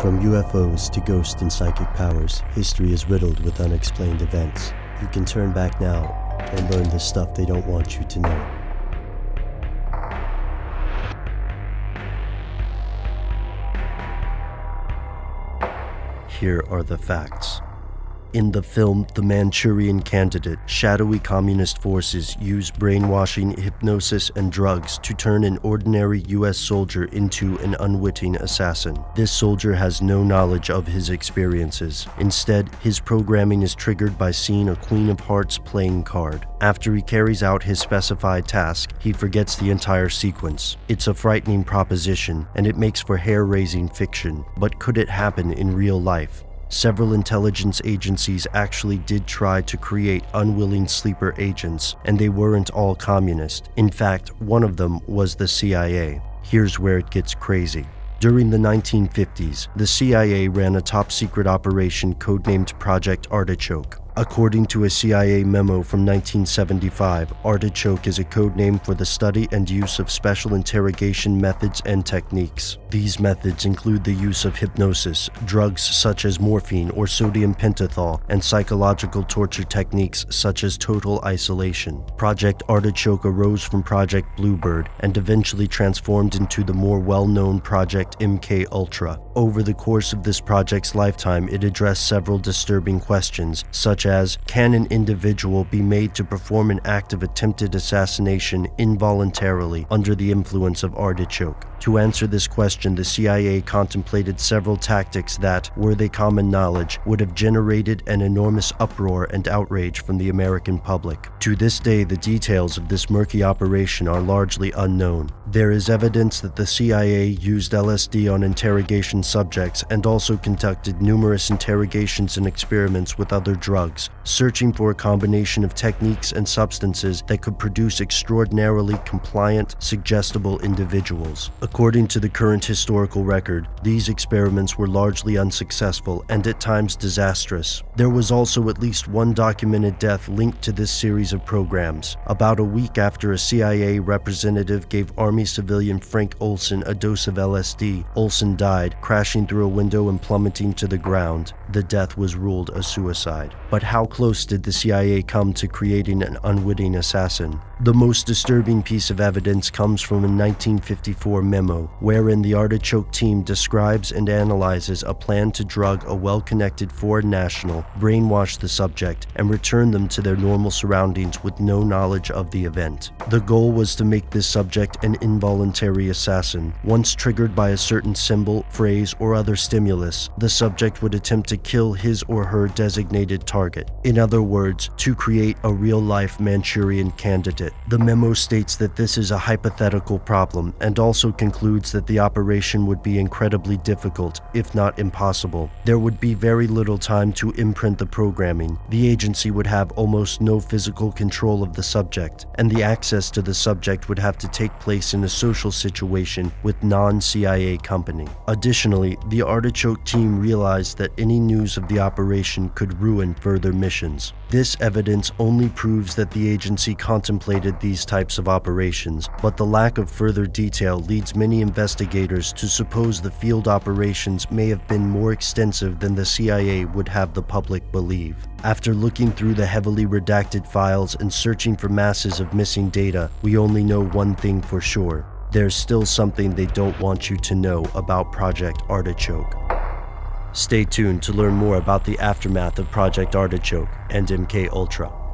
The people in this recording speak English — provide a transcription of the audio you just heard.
From UFOs to ghost and psychic powers, history is riddled with unexplained events. You can turn back now and learn the stuff they don't want you to know. Here are the facts. In the film The Manchurian Candidate, shadowy communist forces use brainwashing, hypnosis, and drugs to turn an ordinary US soldier into an unwitting assassin. This soldier has no knowledge of his experiences. Instead, his programming is triggered by seeing a Queen of Hearts playing card. After he carries out his specified task, he forgets the entire sequence. It's a frightening proposition, and it makes for hair-raising fiction. But could it happen in real life? Several intelligence agencies actually did try to create unwilling sleeper agents, and they weren't all communist. In fact, one of them was the CIA. Here's where it gets crazy. During the 1950s, the CIA ran a top secret operation codenamed Project Artichoke. According to a CIA memo from 1975, Artichoke is a code name for the study and use of special interrogation methods and techniques. These methods include the use of hypnosis, drugs such as morphine or sodium pentothal, and psychological torture techniques such as total isolation. Project Artichoke arose from Project Bluebird and eventually transformed into the more well-known Project MK Ultra. Over the course of this project's lifetime, it addressed several disturbing questions, such as Can an individual be made to perform an act of attempted assassination involuntarily under the influence of artichoke? To answer this question, the CIA contemplated several tactics that, were they common knowledge, would have generated an enormous uproar and outrage from the American public. To this day, the details of this murky operation are largely unknown. There is evidence that the CIA used LSD on interrogation subjects and also conducted numerous interrogations and experiments with other drugs, searching for a combination of techniques and substances that could produce extraordinarily compliant, suggestible individuals. According to the current historical record, these experiments were largely unsuccessful and at times disastrous. There was also at least one documented death linked to this series of programs. About a week after a CIA representative gave Army civilian Frank Olson a dose of LSD, Olson died, crashing through a window and plummeting to the ground. The death was ruled a suicide. But how close did the CIA come to creating an unwitting assassin? The most disturbing piece of evidence comes from a 1954 memo, wherein the Artichoke team describes and analyzes a plan to drug a well-connected foreign national, brainwash the subject, and return them to their normal surroundings with no knowledge of the event. The goal was to make this subject an involuntary assassin. Once triggered by a certain symbol, phrase, or other stimulus, the subject would attempt to kill his or her designated target. In other words, to create a real-life Manchurian candidate. The memo states that this is a hypothetical problem and also concludes that the operation would be incredibly difficult, if not impossible. There would be very little time to imprint the programming. The agency would have almost no physical control of the subject, and the access to the subject would have to take place in a social situation with non-CIA company. Additionally, the Artichoke team realized that any news of the operation could ruin further missions. This evidence only proves that the agency contemplated these types of operations, but the lack of further detail leads many investigators to suppose the field operations may have been more extensive than the CIA would have the public believe. After looking through the heavily redacted files and searching for masses of missing data, we only know one thing for sure. There's still something they don't want you to know about Project Artichoke. Stay tuned to learn more about the aftermath of Project Artichoke and MK Ultra.